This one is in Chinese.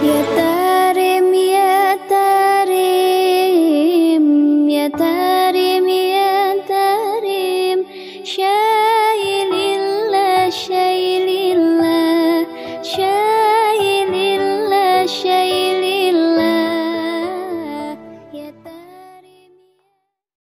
也等